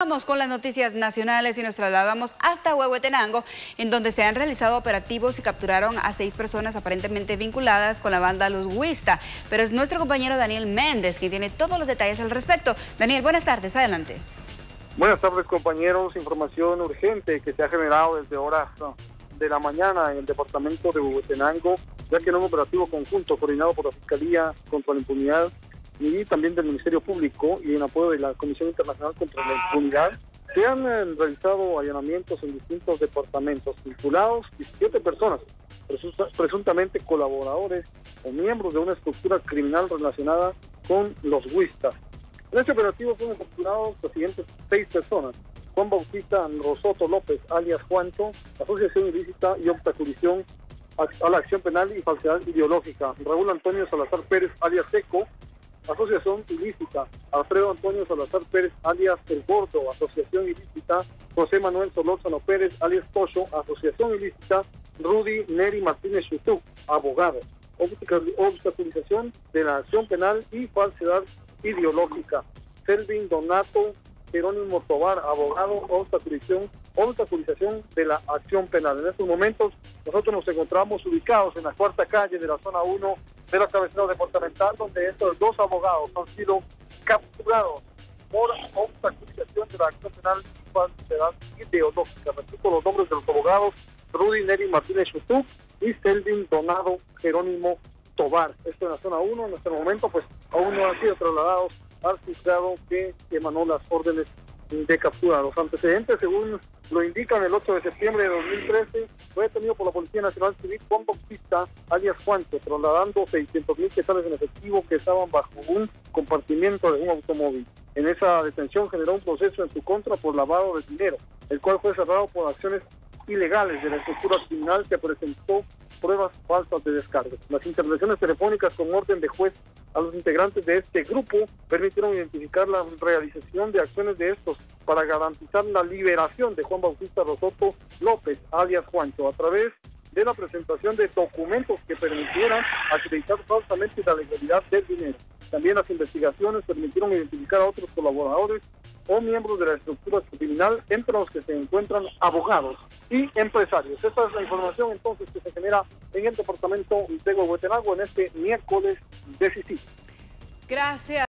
Vamos con las noticias nacionales y nos trasladamos hasta Huehuetenango, en donde se han realizado operativos y capturaron a seis personas aparentemente vinculadas con la banda Los Huista. Pero es nuestro compañero Daniel Méndez quien tiene todos los detalles al respecto. Daniel, buenas tardes, adelante. Buenas tardes compañeros, información urgente que se ha generado desde horas de la mañana en el departamento de Huehuetenango, ya que en un operativo conjunto coordinado por la Fiscalía contra la Impunidad y también del Ministerio Público y en apoyo de la Comisión Internacional contra la Impunidad, se han eh, realizado allanamientos en distintos departamentos, vinculados 17 personas, presuntamente colaboradores o miembros de una estructura criminal relacionada con los Huistas. En este operativo fueron capturados los siguientes seis personas. Juan Bautista Rosoto López, alias Juancho, asociación ilícita y obstaculización a la acción penal y falsedad ideológica. Raúl Antonio Salazar Pérez, alias Seco, Asociación Ilícita, Alfredo Antonio Salazar Pérez, alias El Gordo, Asociación Ilícita, José Manuel Solórzano Pérez, alias Pocho, Asociación Ilícita, Rudy Neri Martínez Chutú, abogado, obstaculización de la acción penal y falsedad ideológica. Selvin Donato Jerónimo Tobar, abogado, obstaculización, obstaculización de la acción penal. En estos momentos nosotros nos encontramos ubicados en la cuarta calle de la zona 1 de la cabecera departamental, donde estos dos abogados han sido capturados por obstaculización de la acción penal y ideológica. Repito los nombres de los abogados, Rudy Neri Martínez Chutú y Selvin Donado Jerónimo Tobar. Esto en la zona 1, en este momento pues aún no han sido trasladados al juzgado que emanó las órdenes de captura. Los antecedentes, según lo indican, el 8 de septiembre de 2013 fue detenido por la Policía Nacional Civil Juan Bautista, alias Juancho, trasladando 600 mil quetzales en efectivo que estaban bajo un compartimiento de un automóvil. En esa detención generó un proceso en su contra por lavado de dinero, el cual fue cerrado por acciones ilegales de la estructura criminal que presentó pruebas falsas de descarga. Las intervenciones telefónicas con orden de juez a los integrantes de este grupo permitieron identificar la realización de acciones de estos para garantizar la liberación de Juan Bautista Rosoto López, alias Juancho, a través de la presentación de documentos que permitieran acreditar falsamente la legalidad del dinero. También las investigaciones permitieron identificar a otros colaboradores o miembros de la estructura criminal, entre los que se encuentran abogados y empresarios. Esta es la información entonces que se genera en el departamento de Huehuetenango en este miércoles decisivo. Gracias.